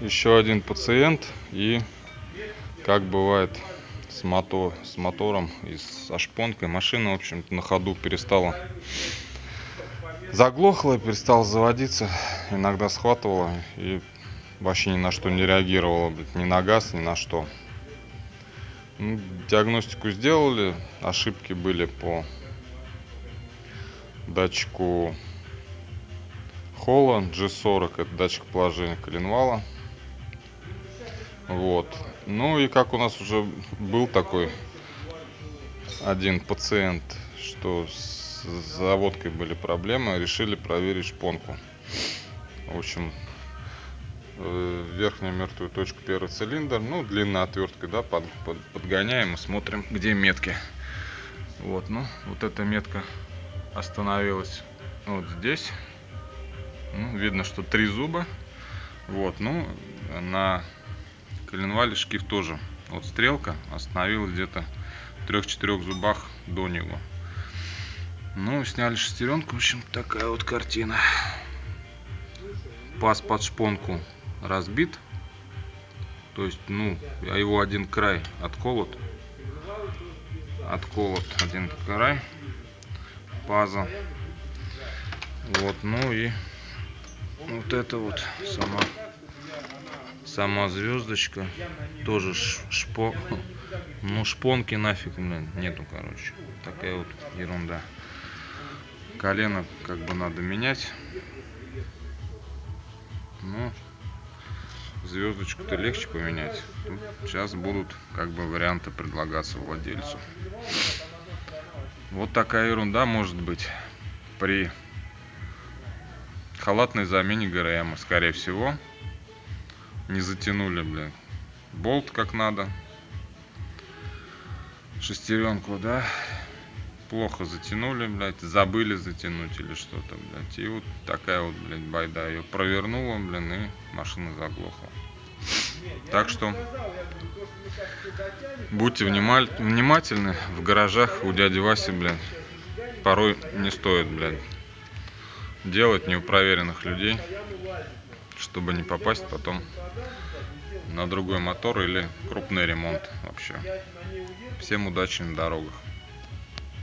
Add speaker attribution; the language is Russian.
Speaker 1: еще один пациент и как бывает с, мотор, с мотором и со шпонкой машина в общем на ходу перестала заглохла перестала заводиться иногда схватывала и вообще ни на что не реагировала ни на газ ни на что. Ну, диагностику сделали ошибки были по датчику Холла G40, это датчик положения коленвала. Вот. Ну и как у нас уже был такой один пациент, что с заводкой были проблемы, решили проверить шпонку. В общем, э, верхнюю мертвую точку первый цилиндр, ну, длинной отверткой, да, под, под, подгоняем и смотрим, где метки. Вот, ну, вот эта метка остановилась вот здесь. Ну, видно, что три зуба. Вот, ну, на коленвале шкив тоже. Вот стрелка остановилась где-то в трех-четырех зубах до него. Ну, сняли шестеренку, в общем, такая вот картина. Паз под шпонку разбит. То есть, ну, а его один край отколот. Отколот один край паза. Вот, ну и вот это вот сама сама звездочка. Тоже шпо ну шпонки нафиг блин, нету короче. Такая вот ерунда. Колено как бы надо менять. Ну звездочку то легче поменять. Тут сейчас будут как бы варианты предлагаться владельцу. Вот такая ерунда может быть при халатной замене ГРМ, скорее всего. Не затянули, блин, болт как надо. Шестеренку, да. Плохо затянули, блядь, забыли затянуть или что-то, блядь. И вот такая вот, блядь, байда. Ее провернула, блин, и машина заглохла. Так что будьте внимательны в гаражах у дяди Васи, блин. Порой не стоит, блин, делать неупроверенных людей, чтобы не попасть потом на другой мотор или крупный ремонт вообще. Всем удачи на дорогах.